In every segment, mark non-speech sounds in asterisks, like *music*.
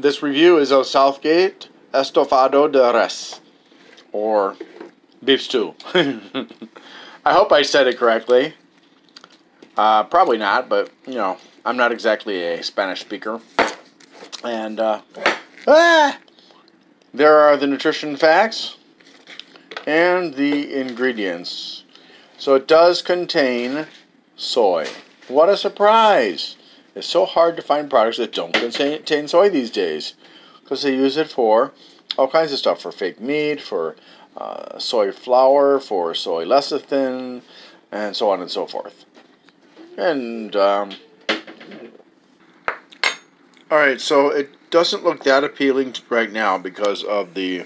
This review is of Southgate Estofado de Res, or beef stew. *laughs* I hope I said it correctly. Uh, probably not, but you know, I'm not exactly a Spanish speaker. And uh, ah, there are the nutrition facts and the ingredients. So it does contain soy. What a surprise! It's so hard to find products that don't contain soy these days because they use it for all kinds of stuff for fake meat, for uh, soy flour, for soy lecithin, and so on and so forth. And, um, alright, so it doesn't look that appealing right now because of the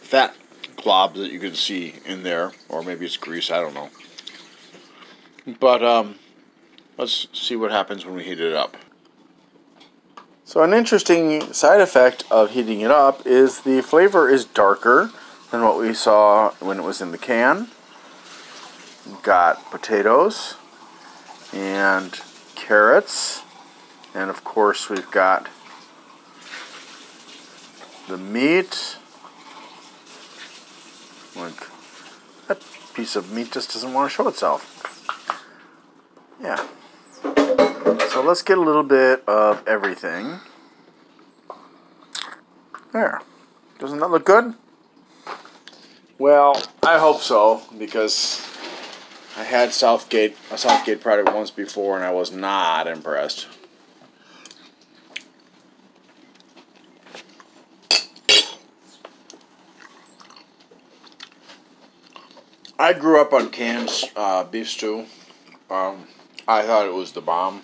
fat glob that you can see in there, or maybe it's grease, I don't know. But, um, Let's see what happens when we heat it up. So an interesting side effect of heating it up is the flavor is darker than what we saw when it was in the can. We've got potatoes and carrots and of course we've got the meat like that piece of meat just doesn't want to show itself yeah so let's get a little bit of everything. There. Doesn't that look good? Well, I hope so, because I had Southgate a Southgate product once before and I was not impressed. I grew up on canned uh, beef stew. Um, I thought it was the bomb.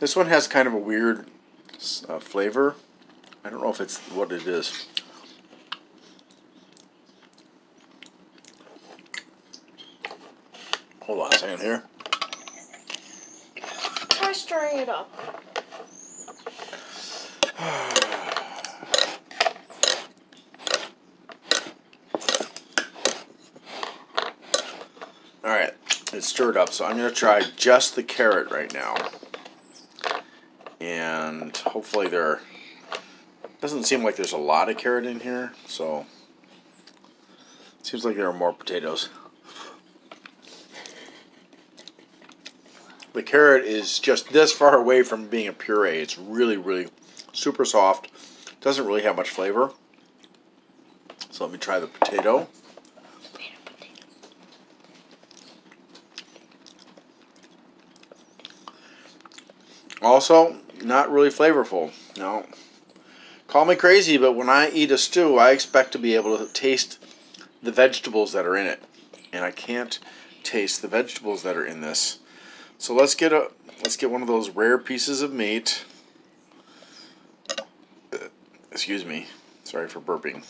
This one has kind of a weird uh, flavor. I don't know if it's what it is. Hold on a second here. Try stirring it up. *sighs* Alright, it's stirred up, so I'm going to try just the carrot right now and hopefully there doesn't seem like there's a lot of carrot in here, so seems like there are more potatoes. The carrot is just this far away from being a puree. It's really, really super soft. Doesn't really have much flavor. So let me try the potato. Also, not really flavorful. No. Call me crazy, but when I eat a stew, I expect to be able to taste the vegetables that are in it. And I can't taste the vegetables that are in this. So let's get a let's get one of those rare pieces of meat. Uh, excuse me. Sorry for burping.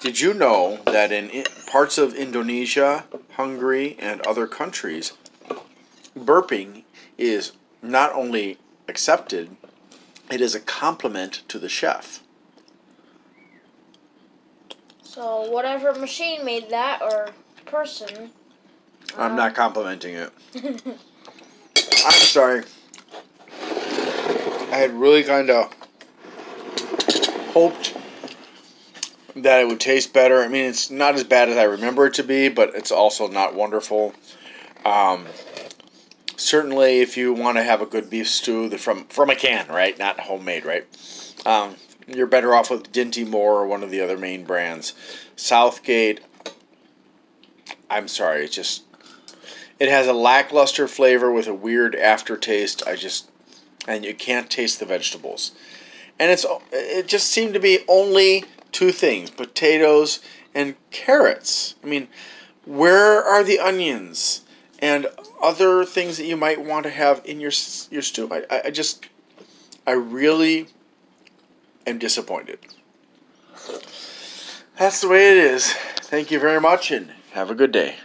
Did you know that in parts of Indonesia, Hungary, and other countries, burping is not only accepted, it is a compliment to the chef. So whatever machine made that or person. I'm not complimenting it. *laughs* I'm sorry. I had really kind of hoped that it would taste better. I mean, it's not as bad as I remember it to be, but it's also not wonderful. Um, certainly if you want to have a good beef stew from from a can, right? Not homemade, right? Um, you're better off with Dinty Moore or one of the other main brands. Southgate. I'm sorry, it just it has a lackluster flavor with a weird aftertaste. I just and you can't taste the vegetables. And it's it just seemed to be only two things, potatoes and carrots. I mean, where are the onions? And other things that you might want to have in your your stew. I, I just, I really am disappointed. That's the way it is. Thank you very much and have a good day.